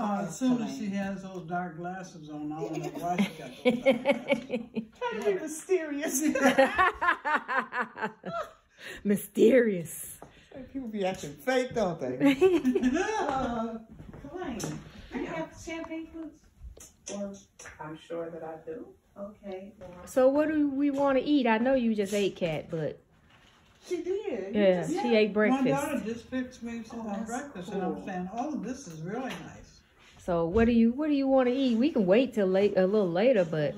Uh, as soon as she has those dark glasses on, I don't know why she got those dark glasses. Trying to be mysterious. Mysterious. People be acting fake, don't they? Uh, Kalane, do you have champagne flutes? Or, I'm sure that I do. okay, well, So what do we want to eat? I know you just ate Kat, but she did. yeah, she ate breakfast. My daughter breakfast. just fixed me some Oh, that's breakfast, and I'm saying, oh, this is really nice. So what do you what do you want to eat? We can wait till late a little later, but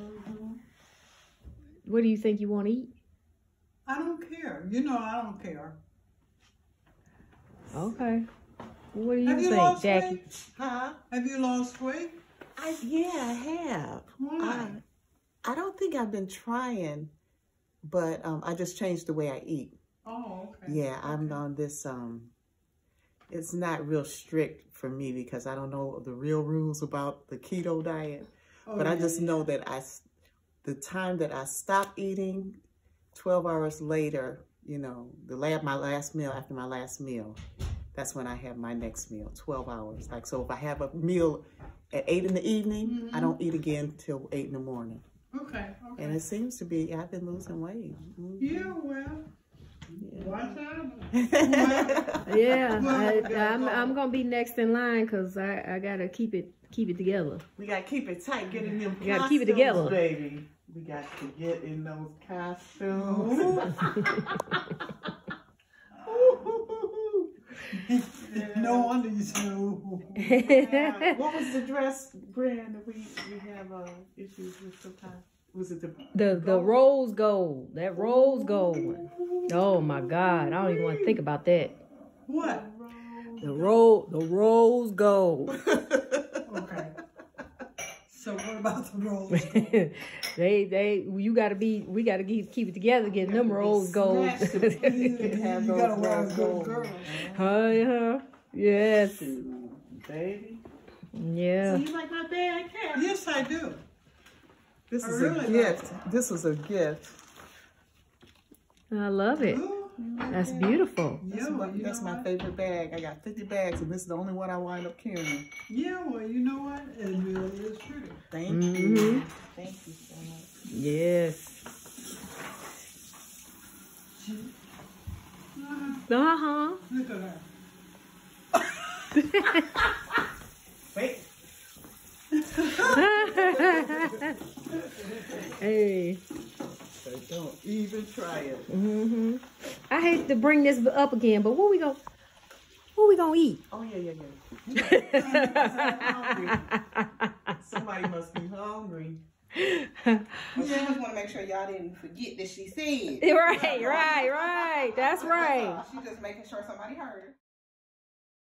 what do you think you want to eat? I don't care. You know, I don't care. Okay. What do you Have you think, lost Jackie? weight? Huh? Have you lost weight? I, yeah, I have. Why? I, I don't think I've been trying, but um, I just changed the way I eat. Oh, okay. Yeah, I'm on this. Um, it's not real strict for me because I don't know the real rules about the keto diet. Oh, but I just yeah. know I, the time that I stop eating, twelve hours later, you know, the lab my last meal after my last meal, that's when I have my next meal. Twelve hours. Like so, if I have a meal at eight in the evening, Mm-hmm. I don't eat again till eight in the morning. Okay, okay. And it seems to be I've been losing weight. Mhm. yeah, well, watch out. Yeah, I, am I'm. I'm gonna be next in line because I I gotta keep it keep it together. We gotta keep it tight, get in them You gotta keep it together. baby. We got to get in those costumes. no wonder you said, ooh. what was the dress brand that we we have uh, issues with sometimes? Was it the The the rose gold that rose gold. one. Oh my God, I don't even want to think about that. What? The rose the rose gold. Okay. So what about the rolls? they they you gotta be we gotta keep keep it together getting them rose gold. snatched you to have those gotta wear a rose good gold. girl. uh-huh. Yes. Baby, Yeah. you like my bag? Yes, I do. This I is really a like gift. This was a gift. I love it. Ooh, That's beautiful. That's, Yeah, my, well, that's my favorite bag. I got 50 bags, and this is the only one I wind up carrying. Yeah, well, you know what? It really is true. Thank Mhm. you. Thank you so much. Yes. Uh-huh. Look at her. Wait. hey. So don't even try it. hmm I hate to bring this up again, but what we going what we gonna eat? Oh, yeah, yeah, yeah. Somebody must be hungry. Well, she just want to make sure y'all didn't forget that she said. right, right, right. That's right. She just making sure somebody heard.